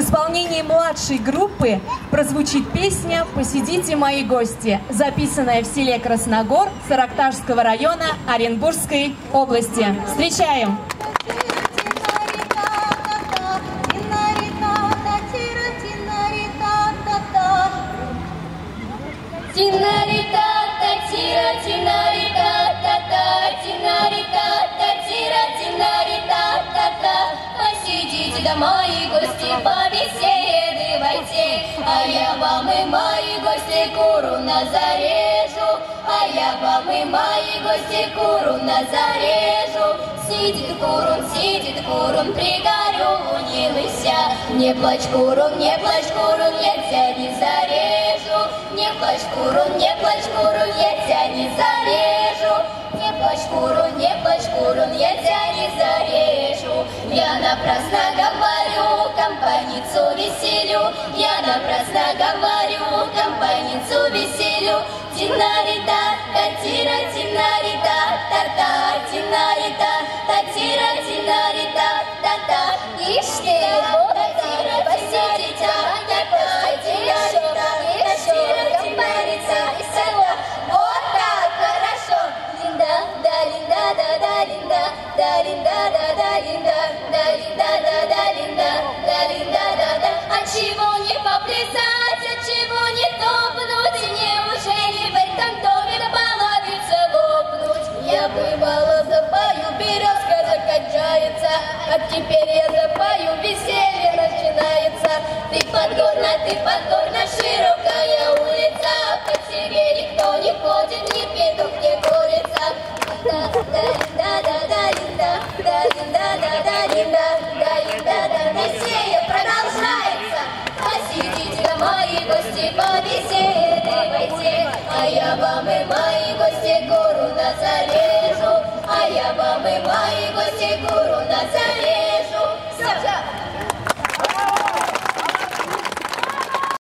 В исполнении младшей группы прозвучит песня «Посидите, мои гости», записанная в селе Красногор Саракташского района Оренбургской области. Встречаем! Посидите, да мои гости, мои гости куру на зарежу, а я мои гости куру на зарежу. Сидит курун, сидит курун, пригорюнился, не плачь, курун, не плачь, курун, я тебя не зарежу, не плачь, курун, не плачь, курун, я тебя не зарежу, не плачь, курун, не плачь, курун, я тебя не зарежу. Я напрасно говорю, компаницу веселю, я напрасно говорю, компаницу веселю. Тинарита, татира, тинарита, та-та, тинарита, татира, тинарита, та-та. Ишь ты, а теперь я запою, веселье начинается. Ты подгорна, ты подгорна, веселье продолжается. Посидите, да, мои гости, побеседуйте, а я вам и мои гости гору на зарежу, а я вам и мои гости гору на зарежу.